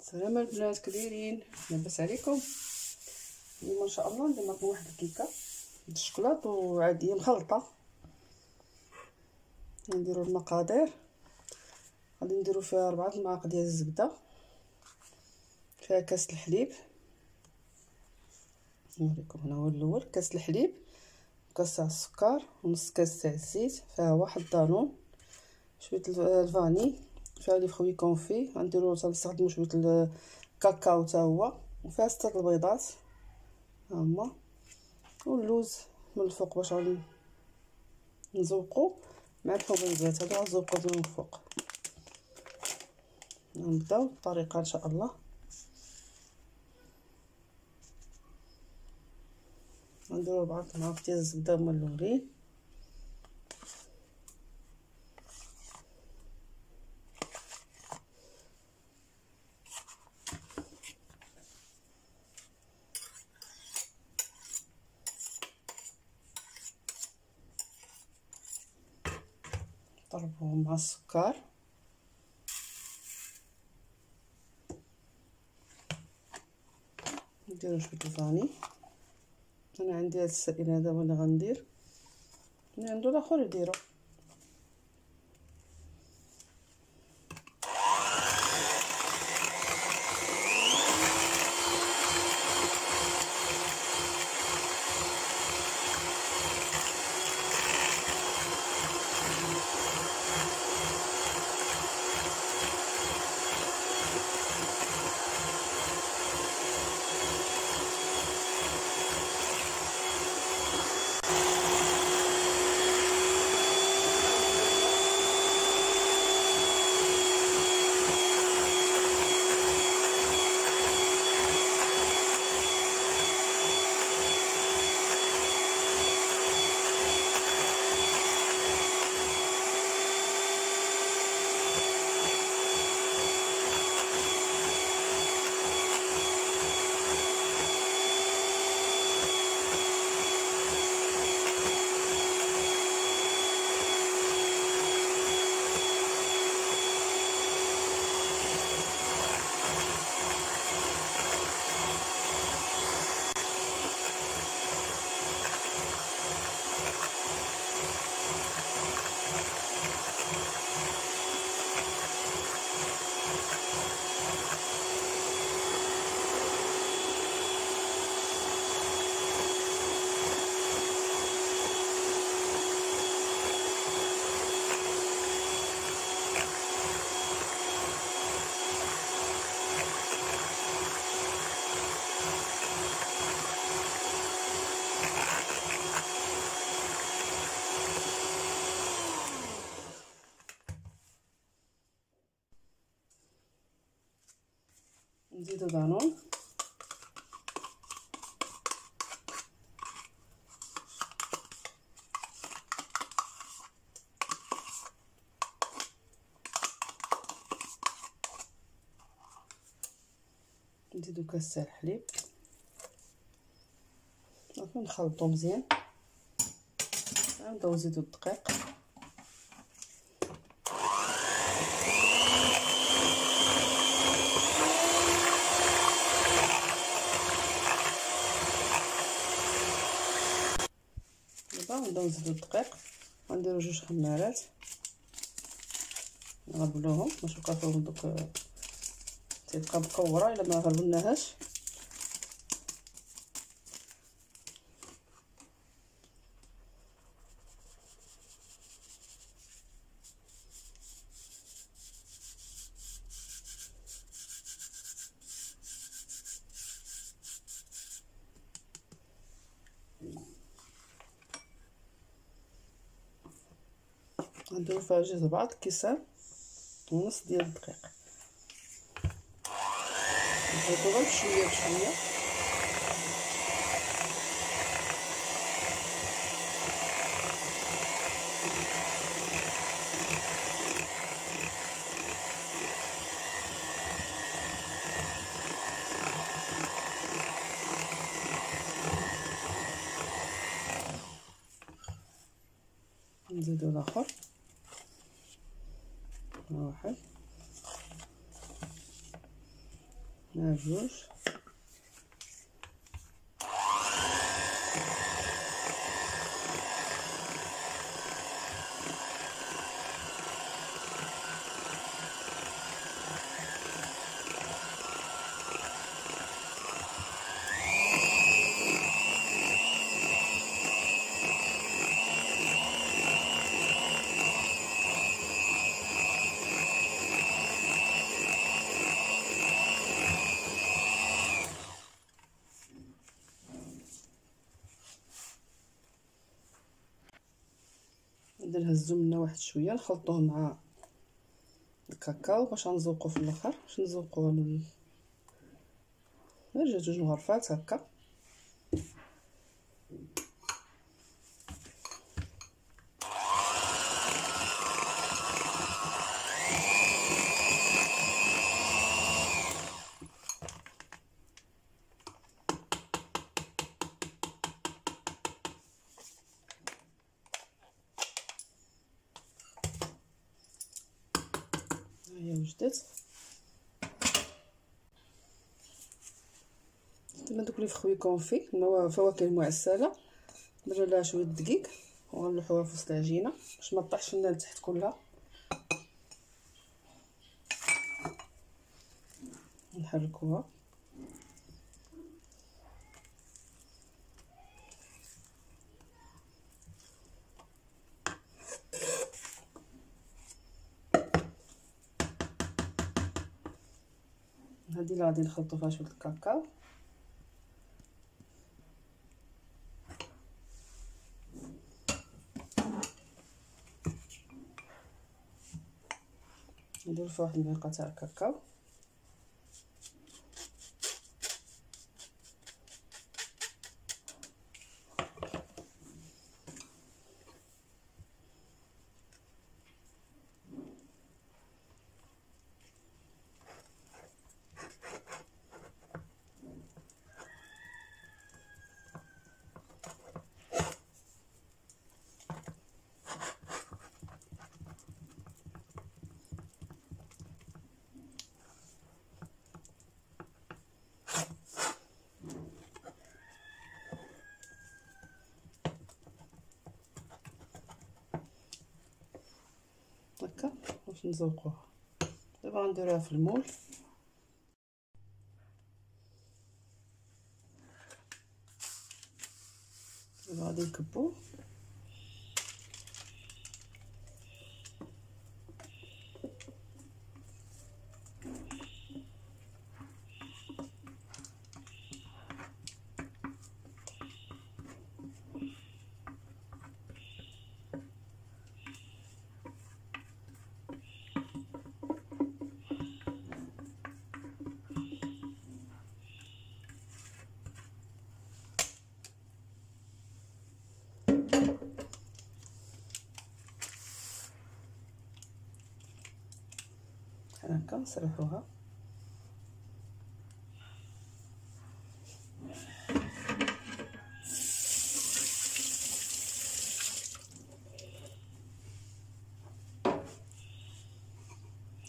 السلام البنات كدايرين لاباس عليكم. اليوم إن شاء الله ندير لكم واحد الكيكة بالشكلاط وعاديه مخلطة. نديرو المقادير. غادي نديرو فيها أربعة المعالق ديال الزبدة. فيها كاس الحليب. نوريكم هنا هو الأول. كاس الحليب كاس تاع السكر ونص كاس تاع الزيت. فيها واحد دانون شوية الفاني فيها لي فروي كونفي غنديرو تنستخدمو شوية الكاكاو حتى هو وفيها ستة البيضات. ها هما واللوز من الفوق باش نزوقو. مع الحبيبات هادو غنزوقو من الفوق. نبداو الطريقة إن شاء الله. نديرو ربعة معالق ديال الزبدة هما الاولين نضربوهم مع السكر نديرو شوية الفاني أنا عندي هذا السائل هذا هو اللي غندير. اللي عنده الآخر يديرو. نزيدو دانون نزيدو كاس تاع الحليب. نخلطو مزيان. نبداو نزيدو الدقيق. نبداو نزيدو الدقيق غنديرو جوج خمارات. نغربلوهم باش يبقى فيهم دوك تيبقى مكورة إلا ما غربلناهاش نديرو فيها جوج بعض كيسان ونص ديال الدقيق. نخلطو غير بشويه بشوية. نزيدو الآخر. واحد مع نهزو منا واحد شوية نخلطوه مع الكاكاو باش غنزوقو في الآخر باش نزوقوه من غير جوج مغرفات هكا. هي وجدت كما دوك لي فخوي كونفي الفواكه المعسله درنا لها شوية دقيق وغنلوحوها في وسط العجينه باش ما طيحش لنا لتحت كلها نحركوها هذه اللي غادي نخلطو فيها شوية الكاكاو. ندير فيها واحد المعلقه تاع الكاكاو. هكا باش نزوقوها. دابا غنديروها في المول. دابا غادي نكبوه هكا نسرحوها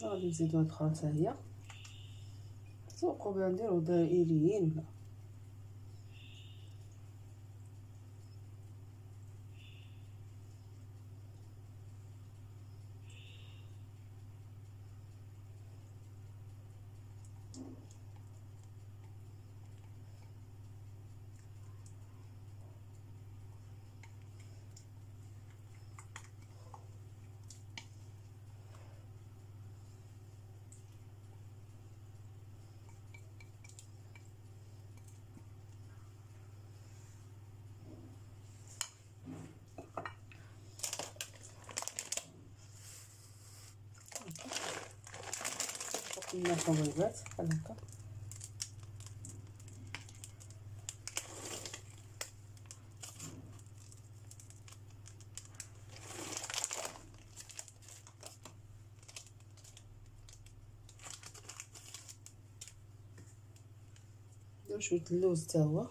غادي نزيدو هاد الاخرى حتى هي بها نديرو دائريين. ولا لنا الحبيبات بحال هكا شوية اللوز حتى هو.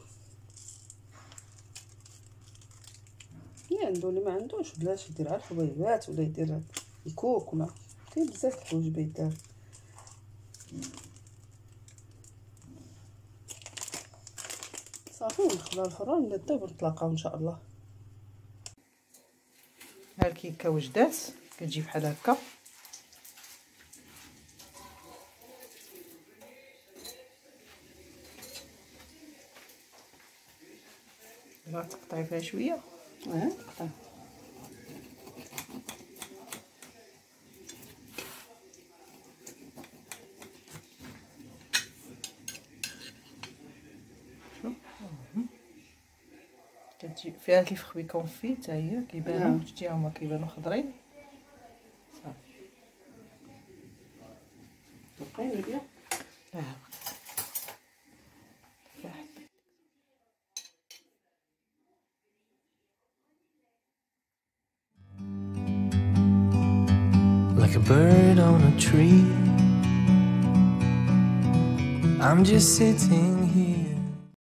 اللي عنده اللي ما عندوش بلاش يدير على الحبيبات ولا يدير الكوك ولا. كاين بزاف الحوايج بيدار صافي ندخلوها الفران نطيب ونتلاقاو إن شاء الله. ها الكيكه وجدات كتجي بحال هكا. تقطعي فيها شوية. آه قطع كتجي فيها كيف خوي كونفي حتى هي كيبانو شتي هما كيبانو خضرين. صافي. like a bird on a tree. I'm just sitting